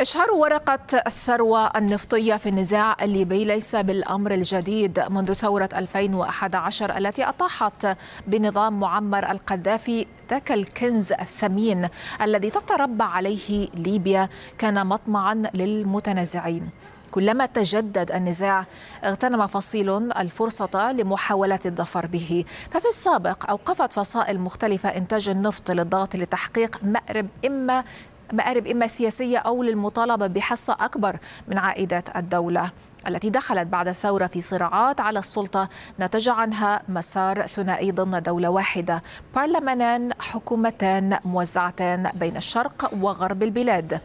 إشهار ورقة الثروة النفطية في النزاع الليبي ليس بالأمر الجديد. منذ ثورة 2011 التي أطاحت بنظام معمر القذافي ذاك الكنز الثمين الذي تتربع عليه ليبيا كان مطمعا للمتنازعين. كلما تجدد النزاع اغتنم فصيل الفرصة لمحاولة الظفر به. ففي السابق أوقفت فصائل مختلفة إنتاج النفط للضغط لتحقيق مأرب إما مآرب إما سياسية أو للمطالبة بحصة أكبر من عائدات الدولة التي دخلت بعد الثورة في صراعات على السلطة. نتج عنها مسار ثنائي ضمن دولة واحدة. برلمانان حكومتان موزعتان بين الشرق وغرب البلاد.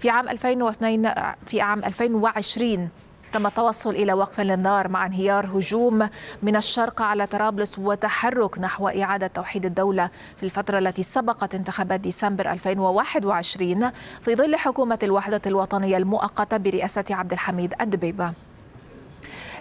في عام 2002 في عام 2020 تم التوصل إلى وقف للنار مع انهيار هجوم من الشرق على طرابلس وتحرك نحو إعادة توحيد الدولة في الفترة التي سبقت انتخابات ديسمبر 2021 في ظل حكومة الوحدة الوطنية المؤقتة برئاسة عبد الحميد الدبيبة.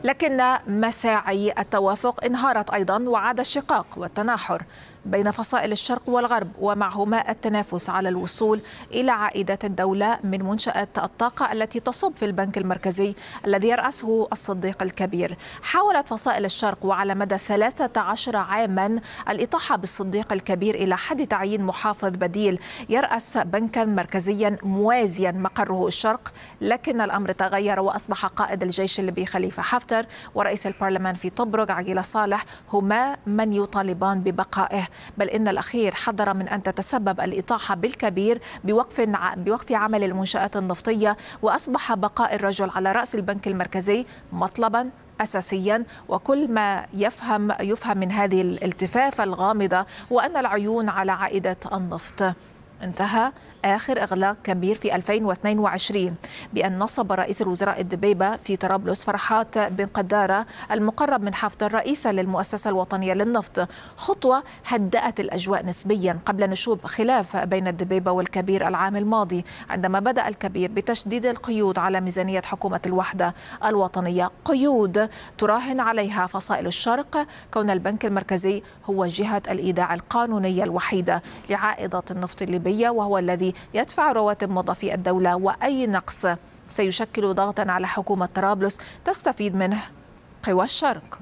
لكن مساعي التوافق انهارت أيضا وعاد الشقاق والتناحر. بين فصائل الشرق والغرب ومعهما التنافس على الوصول إلى عائدات الدولة من منشآت الطاقة التي تصب في البنك المركزي الذي يرأسه الصديق الكبير. حاولت فصائل الشرق وعلى مدى 13 عاما الإطاحة بالصديق الكبير إلى حد تعيين محافظ بديل يرأس بنكا مركزيا موازيا مقره الشرق، لكن الأمر تغير وأصبح قائد الجيش الليبي خليفة حفتر ورئيس البرلمان في طبرق عقيل صالح هما من يطالبان ببقائه بل إن الأخير حذر من أن تتسبب الإطاحة بالكبير بوقف بوقف عمل المنشآت النفطية وأصبح بقاء الرجل على رأس البنك المركزي مطلبا اساسيا. وكل ما يفهم يفهم من هذه الالتفافة الغامضة وأن العيون على عائدة النفط. انتهى آخر إغلاق كبير في 2022 بأن نصب رئيس الوزراء الدبيبة في طرابلس فرحات بن قدارة المقرب من حفتر رئيسا للمؤسسة الوطنية للنفط. خطوة هدأت الأجواء نسبيا قبل نشوب خلاف بين الدبيبة والكبير العام الماضي عندما بدأ الكبير بتشديد القيود على ميزانية حكومة الوحدة الوطنية. قيود تراهن عليها فصائل الشرق كون البنك المركزي هو جهة الإيداع القانونية الوحيدة لعائدات النفط الليبية وهو الذي يدفع رواتب موظفي الدولة وأي نقص. سيشكل ضغطا على حكومة طرابلس تستفيد منه قوى الشرق.